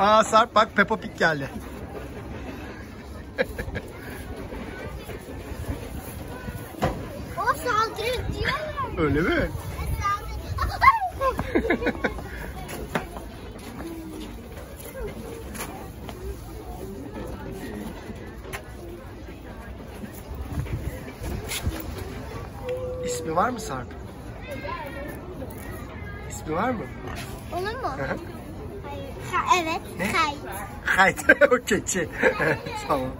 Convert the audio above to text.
Aa Sarp bak Peppa Pig geldi. O saldırıyor. Öyle mi? İsmi var mı Sarp? İsmi var mı? Olur mu? Evet. Ne? Hayır. Haydi o keçi. tamam.